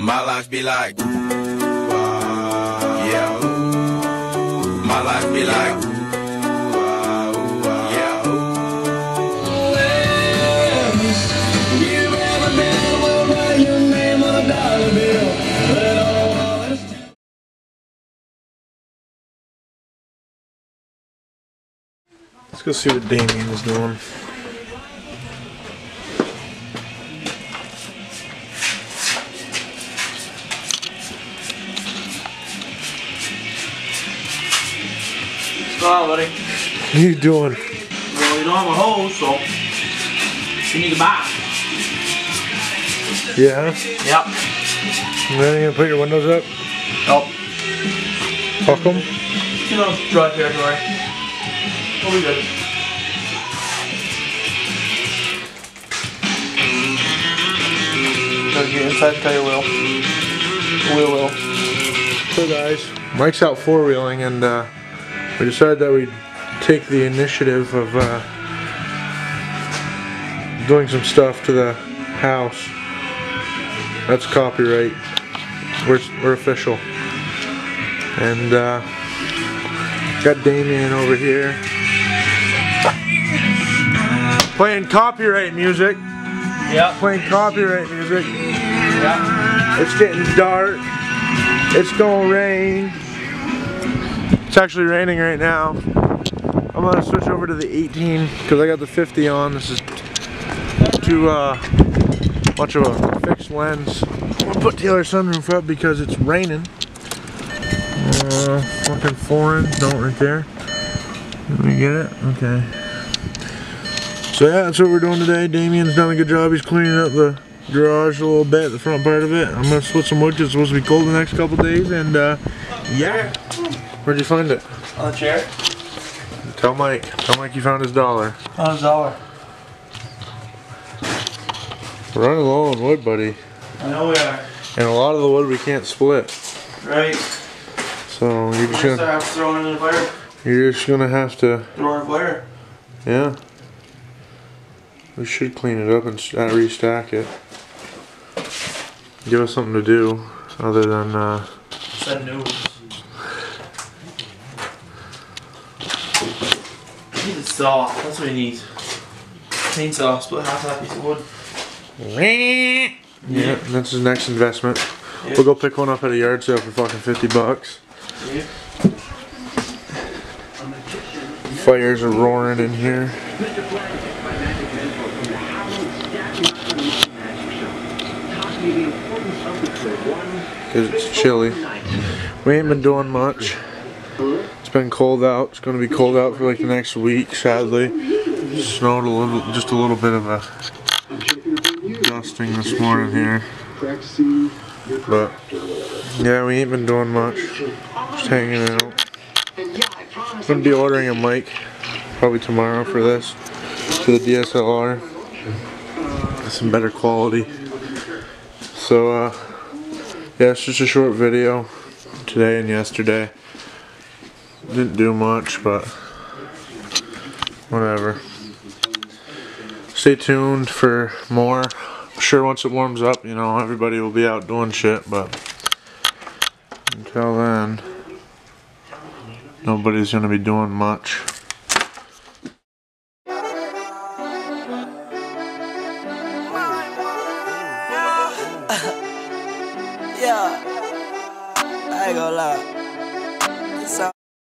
My life be like, ah, yeah. My life be like? Let's go see what Damien is doing. On, buddy? What are you doing? Well, you don't have a hose, so you need a bath. Yeah? Yep. And then you gonna put your windows up? Nope. Fuck them? You know, dry territory. We'll be good. Gotta get inside the tire wheel. Wheel wheel. So guys, Mike's out four wheeling and uh, we decided that we'd take the initiative of uh, doing some stuff to the house. That's copyright. We're, we're official. And uh, got Damien over here playing copyright music. Yeah. Playing copyright music. Yep. It's getting dark. It's gonna rain. It's actually raining right now. I'm gonna switch over to the 18 because I got the 50 on. This is too uh, much of a fixed lens. I'm gonna put Taylor's sunroof up because it's raining. Uh, fucking foreign, don't right there. Let me get it? Okay. So yeah, that's what we're doing today. Damien's done a good job. He's cleaning up the garage a little bit, the front part of it. I'm gonna split some wood 'cause it's supposed to be cold the next couple days, and uh, yeah. Where'd you find it? On the chair. Tell Mike. Tell Mike you found his dollar. On his dollar. We're running low on wood, buddy, I know we are. and a lot of the wood we can't split. Right. So you're just gonna time, throw it in the fire. you're just gonna have to Throw it in the fire. yeah. We should clean it up and s- uh, restack it. Give us something to do other than uh, Send news. Need a saw. That's what he needs. Chainsaw. Split half that piece of wood. Yeah, that's his next investment. Yeah. We'll go pick one up at a yard sale for fucking 50 bucks. Yeah. Fires are roaring in here. Cause it's chilly. We ain't been doing much. It's been cold out. It's gonna be cold out for like the next week, sadly. Snowed a little, just a little bit of a dusting this morning here. But yeah, we ain't been doing much. Just hanging out. Gonna be ordering a mic probably tomorrow for this to the DSLR. Some better quality. So uh yeah, it's just a short video today and yesterday. Didn't do much, but whatever. Stay tuned for more. I'm sure once it warms up, you know, everybody will be out doing shit, but until then, nobody's gonna be doing much. Yeah, I ain't gonna lie.